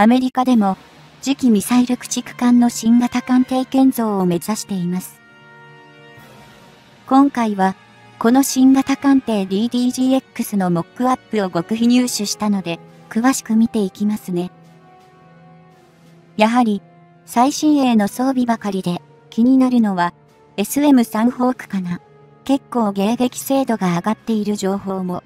アメリカでも次期ミサイル駆逐艦の新型艦艇建造を目指しています。今回は、この新型艦艇 DDGX のモックアップを極秘入手したので、詳しく見ていきますね。やはり、最新鋭の装備ばかりで気になるのは SM3 ホークかな。結構迎撃精度が上がっている情報も。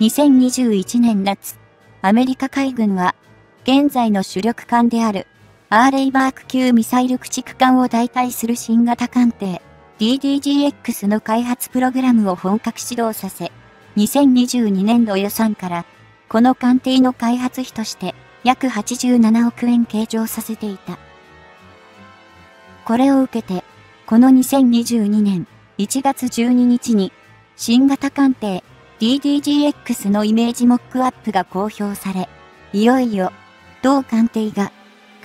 2021年夏、アメリカ海軍は、現在の主力艦である、アーレイバーク級ミサイル駆逐艦を代替する新型艦艇、DDGX の開発プログラムを本格始動させ、2022年度予算から、この艦艇の開発費として約87億円計上させていた。これを受けて、この2022年1月12日に、新型艦艇 DDGX のイメージモックアップが公表され、いよいよ、同艦艇が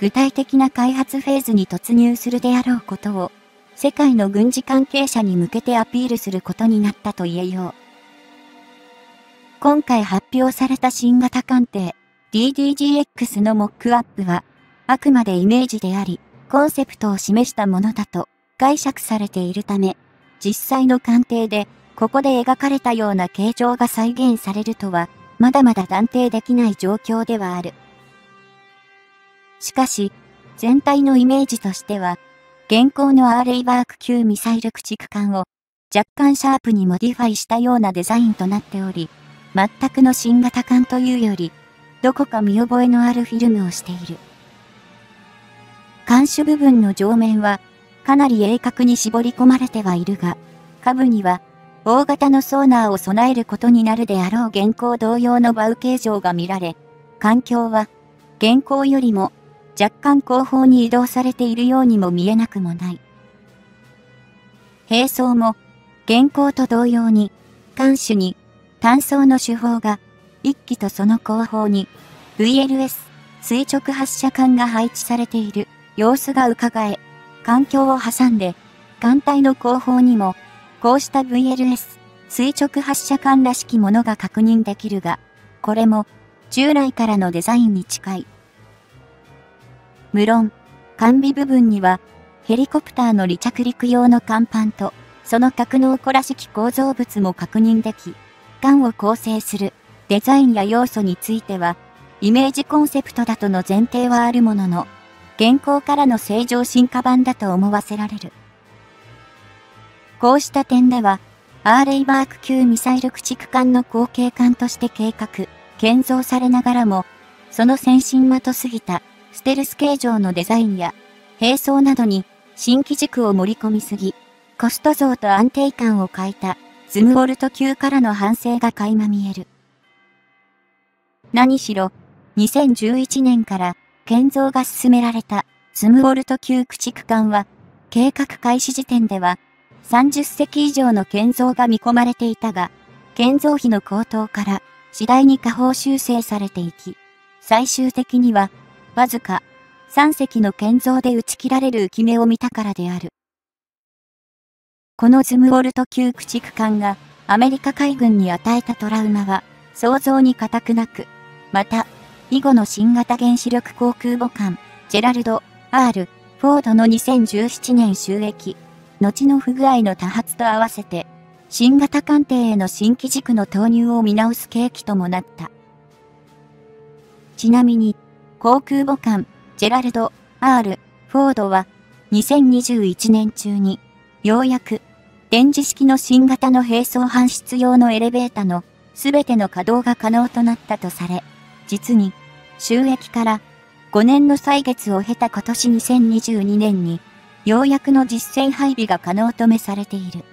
具体的な開発フェーズに突入するであろうことを、世界の軍事関係者に向けてアピールすることになったと言えよう。今回発表された新型艦艇 DDGX のモックアップは、あくまでイメージであり、コンセプトを示したものだと解釈されているため、実際の艦艇でここで描かれたような形状が再現されるとは、まだまだ断定できない状況ではある。しかし、全体のイメージとしては、現行のアーレイバーク級ミサイル駆逐艦を若干シャープにモディファイしたようなデザインとなっており、全くの新型艦というより、どこか見覚えのあるフィルムをしている。艦首部分の上面は、かなり鋭角に絞り込まれてはいるが、下部には大型のソーナーを備えることになるであろう現行同様のバウ形状が見られ、環境は現行よりも若干後方に移動されているようにも見えなくもない。兵装も現行と同様に、艦首に単装の手法が一機とその後方に VLS 垂直発射管が配置されている様子が伺え、環境を挟んで艦隊の後方にもこうした VLS 垂直発射管らしきものが確認できるが、これも従来からのデザインに近い。無論、完備部分にはヘリコプターの離着陸用の甲板とその格納庫らしき構造物も確認でき、艦を構成するデザインや要素については、イメージコンセプトだとの前提はあるものの、現行からの正常進化版だと思わせられる。こうした点では、アーレイバーク級ミサイル駆逐艦の後継艦として計画、建造されながらも、その先進的すぎたステルス形状のデザインや、兵装などに新規軸を盛り込みすぎ、コスト増と安定感を欠いたズムウォルト級からの反省が垣間見える。何しろ、2011年から建造が進められたズムウォルト級駆逐艦は、計画開始時点では30隻以上の建造が見込まれていたが、建造費の高騰から次第に下方修正されていき、最終的には、わずか3隻の建造で打ち切られる浮き目を見たからである。このズムウォルト級駆逐艦がアメリカ海軍に与えたトラウマは想像に難くなく、また、以後の新型原子力航空母艦、ジェラルド、R、フォードの2017年収益、後の不具合の多発と合わせて、新型艦艇への新規軸の投入を見直す契機ともなった。ちなみに、航空母艦、ジェラルド、R、フォードは、2021年中に、ようやく、電磁式の新型の並走搬出用のエレベータのすべての稼働が可能となったとされ、実に、収益から5年の歳月を経た今年2022年に、ようやくの実戦配備が可能とめされている。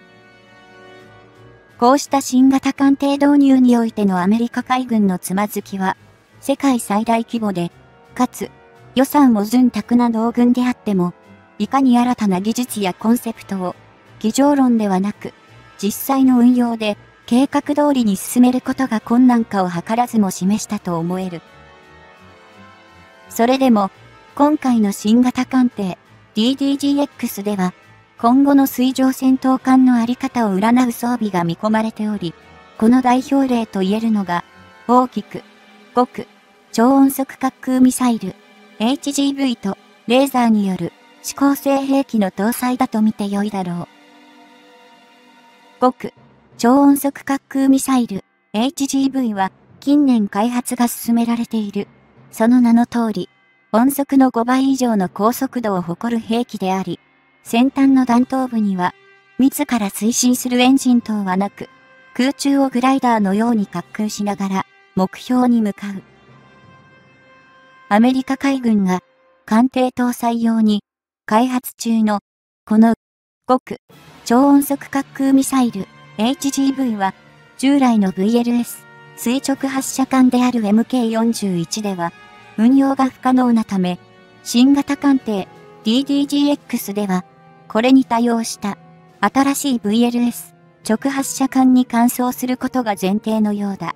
こうした新型艦艇導入においてのアメリカ海軍のつまずきは、世界最大規模で、かつ予算も潤沢な同軍であっても、いかに新たな技術やコンセプトを、机上論ではなく、実際の運用で計画通りに進めることが困難かを図らずも示したと思える。それでも、今回の新型艦艇 DDGX では、今後の水上戦闘艦のあり方を占う装備が見込まれており、この代表例と言えるのが、大きく、極、超音速滑空ミサイル、HGV とレーザーによる指向性兵器の搭載だと見てよいだろう。極、超音速滑空ミサイル、HGV は近年開発が進められている。その名の通り、音速の5倍以上の高速度を誇る兵器であり、先端の弾頭部には、自ら推進するエンジン等はなく、空中をグライダーのように滑空しながら、目標に向かう。アメリカ海軍が、艦艇搭載用に、開発中の、この、極、超音速滑空ミサイル、HGV は、従来の VLS、垂直発射艦である MK41 では、運用が不可能なため、新型艦艇 DDGX では、これに対応した新しい VLS 直発射艦に換装することが前提のようだ。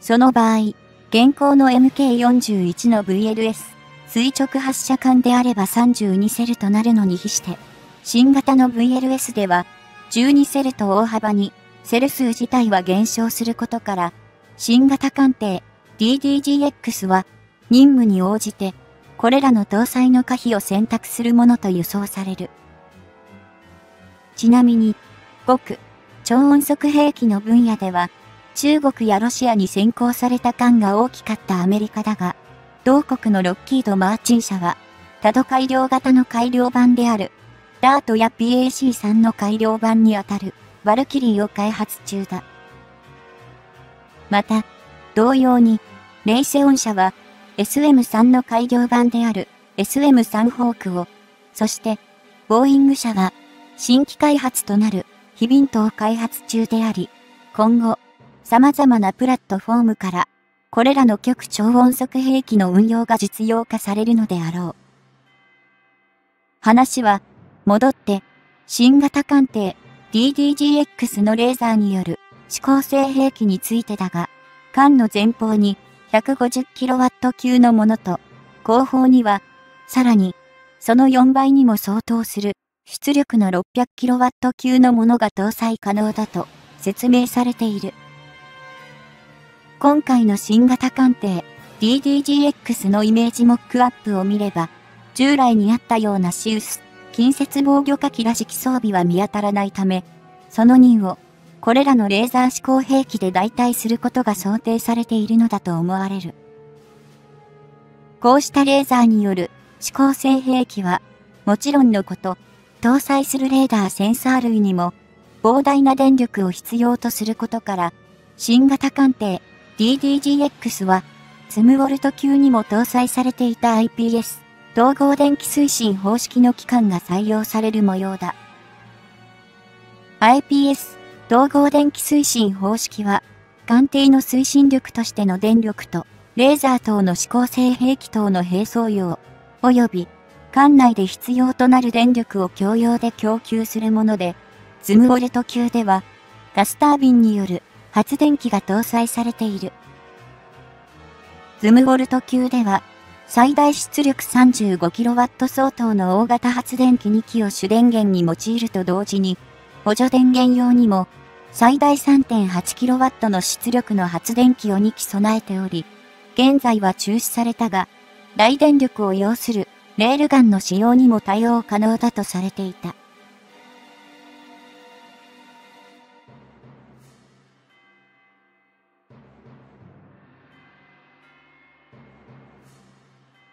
その場合、現行の MK41 の VLS 垂直発射艦であれば32セルとなるのに比して、新型の VLS では12セルと大幅にセル数自体は減少することから、新型艦艇 DDGX は任務に応じてこれらの搭載の可否を選択するものと輸送される。ちなみに、極、超音速兵器の分野では、中国やロシアに先行された艦が大きかったアメリカだが、同国のロッキード・マーチン社は、多度改良型の改良版である、ダートや PAC3 の改良版にあたる、ワルキリーを開発中だ。また、同様に、レイセオン社は、SM3 の改良版である SM3 ホークを、そして、ボーイング社は、新規開発となるヒビントを開発中であり、今後、様々なプラットフォームから、これらの極超音速兵器の運用が実用化されるのであろう。話は、戻って、新型艦艇 DDGX のレーザーによる指向性兵器についてだが、艦の前方に 150kW 級のものと、後方には、さらに、その4倍にも相当する出力の 600kW 級のものが搭載可能だと説明されている。今回の新型艦艇 DDGX のイメージモックアップを見れば、従来にあったようなシウス、近接防御火器らしき装備は見当たらないため、その任を、これらのレーザー指向兵器で代替することが想定されているのだと思われる。こうしたレーザーによる指向性兵器は、もちろんのこと、搭載するレーダーセンサー類にも、膨大な電力を必要とすることから、新型艦艇 DDGX は、ツムウォルト級にも搭載されていた IPS、統合電気推進方式の機関が採用される模様だ。IPS、統合電気推進方式は、艦艇の推進力としての電力と、レーザー等の指向性兵器等の並走用、及び、艦内で必要となる電力を共用で供給するもので、ズムウォルト級では、ガスタービンによる発電機が搭載されている。ズムボルト級では、最大出力 35kW 相当の大型発電機2機を主電源に用いると同時に、補助電源用にも、最大 3.8kW の出力の発電機を2機備えており、現在は中止されたが、大電力を要するレールガンの使用にも対応可能だとされていた。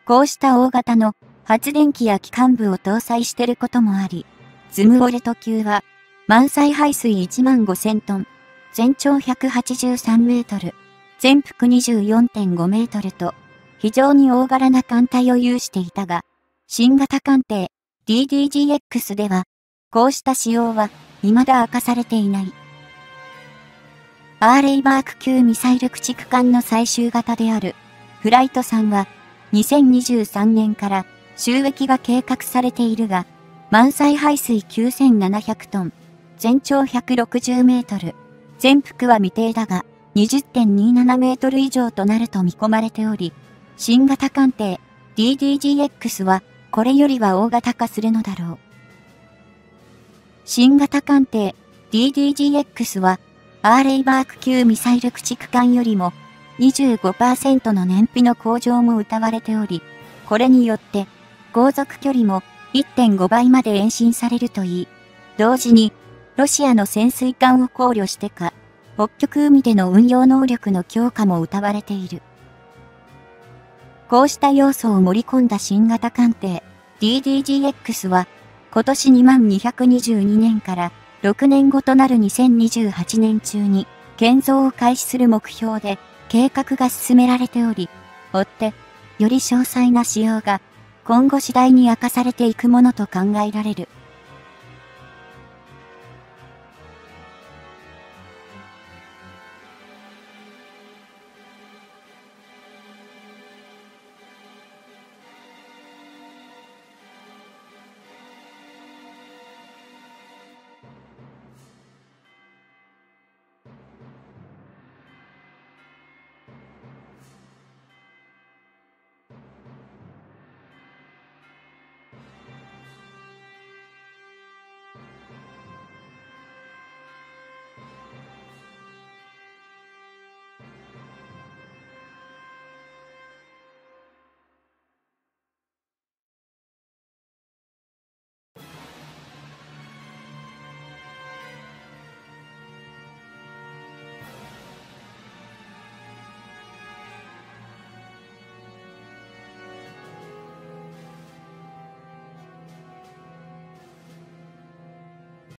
こうした大型の発電機や機関部を搭載していることもあり、ズムウォルト級は、満載排水1万5000トン、全長183メートル、全幅24.5メートルと、非常に大柄な艦隊を有していたが、新型艦艇 DDGX では、こうした仕様は未だ明かされていない。アーレイバーク級ミサイル駆逐艦の最終型である、フライト3は、2023年から収益が計画されているが、満載排水9700トン、全長160メートル、全幅は未定だが、20.27メートル以上となると見込まれており、新型艦艇 DDGX はこれよりは大型化するのだろう。新型艦艇 DDGX はアーレイバーク級ミサイル駆逐艦よりも25%の燃費の向上も謳われており、これによって航続距離も1.5倍まで延伸されるといい、同時にロシアの潜水艦を考慮してか、北極海での運用能力の強化も謳われている。こうした要素を盛り込んだ新型艦艇 DDGX は今年2222年から6年後となる2028年中に建造を開始する目標で計画が進められており、追ってより詳細な仕様が今後次第に明かされていくものと考えられる。